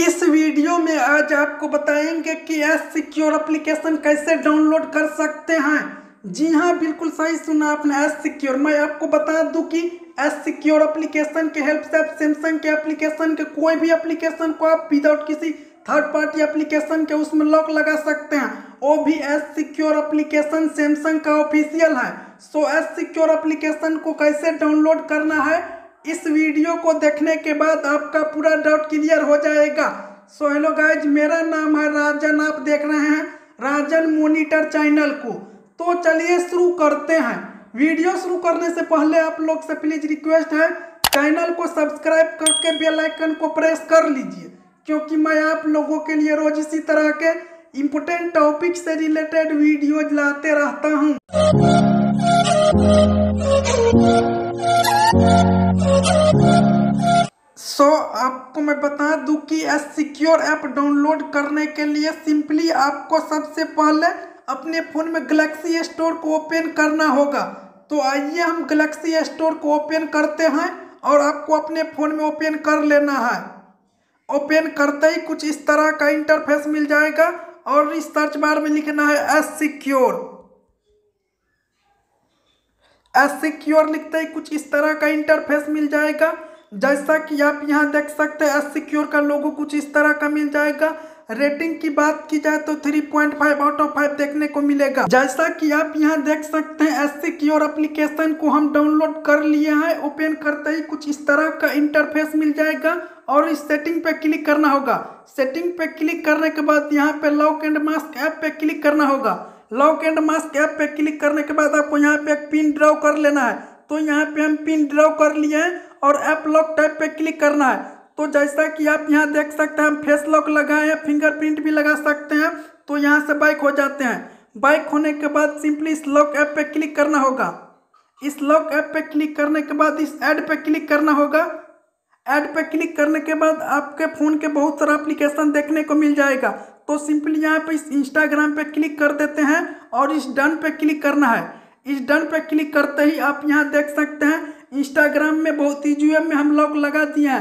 इस वीडियो में आज आपको बताएँगे कि एस सिक्योर एप्लीकेशन कैसे डाउनलोड कर सकते हैं। जी हाँ बिल्कुल सही सुना आपने एस सिक्योर। मैं आपको बता दूँ कि एस सिक्योर एप्लीकेशन के हेल्प से आप सैमसंग के एप्लीकेशन के कोई भी एप्लीकेशन को आप विदाउट किसी थर्ड पार्टी एप्लीकेशन के उसमें लॉक लगा सकते हैं। वो भी एस सिक्योर एप्लीकेशन सैमसंग का ऑफिशियल है। सो एस सिक्योर एप्लीकेशन को कैसे डाउनलोड करना है? इस वीडियो को देखने के बाद आपका पूरा डाउट क्लियर हो जाएगा। सो हेलो गाइज़ मेरा नाम है राजन, आप देख रहे हैं राजन मोनिटर चैनल को। तो चलिए शुरू करते हैं। वीडियो शुरू करने से पहले आप लोग से प्लीज़ रिक्वेस्ट है चैनल को सब्सक्राइब करके बेल आइकन को प्रेस कर लीजिए, क्योंकि मैं आप लोगों के लिए रोज इसी तरह के इम्पोर्टेंट टॉपिक से रिलेटेड वीडियोज़ लाते रहता हूँ। कि एस सिक्योर ऐप डाउनलोड करने के लिए सिंपली आपको सबसे पहले अपने फ़ोन में गलेक्सी स्टोर को ओपन करना होगा। तो आइए हम गलेक्सी स्टोर को ओपन करते हैं और आपको अपने फ़ोन में ओपन कर लेना है। ओपन करते ही कुछ इस तरह का इंटरफेस मिल जाएगा और इस सर्च बार में लिखना है एस सिक्योर एस सिक्योर लिखते ही कुछ इस तरह का इंटरफेस मिल जाएगा जैसा कि आप यहाँ देख सकते हैं सिक्योर का लोगो कुछ इस तरह का मिल जाएगा। रेटिंग की बात की जाए तो 3.5 आउट ऑफ़ 5 देखने को मिलेगा। जैसा कि आप यहाँ देख सकते हैं एस सिक्योर एप्लीकेशन को हम डाउनलोड कर लिए हैं। ओपन करते ही कुछ इस तरह का इंटरफेस मिल जाएगा और इस सेटिंग पे क्लिक करना होगा। सेटिंग पे क्लिक करने के बाद यहाँ पे लॉक एंड मास्क ऐप पे क्लिक करना होगा। लॉक एंड मास्क ऐप पे क्लिक करने के बाद आपको यहाँ पे एक पिन ड्रॉ कर लेना है। तो यहाँ पे हम पिन ड्रॉ कर लिए हैं और ऐप लॉक टाइप पे क्लिक करना है। तो जैसा कि आप यहाँ देख सकते हैं, हम फेस लॉक लगाए हैं फिंगरप्रिंट भी लगा सकते हैं। तो यहाँ से बाइक हो जाते हैं। बाइक होने के बाद सिंपली इस लॉक ऐप पे क्लिक करना होगा। इस लॉक ऐप पे क्लिक करने के बाद इस ऐड पे क्लिक करना होगा। ऐड पे क्लिक करने के बाद आपके फ़ोन के बहुत सारा एप्लीकेशन देखने को मिल जाएगा। तो सिंपली यहाँ पे इस इंस्टाग्राम पे क्लिक कर देते हैं और इस डन पे क्लिक करना है। इस डन पर क्लिक करते ही आप यहाँ देख सकते हैं इंस्टाग्राम में बहुत ईजी में हम लॉक लगा दिए हैं।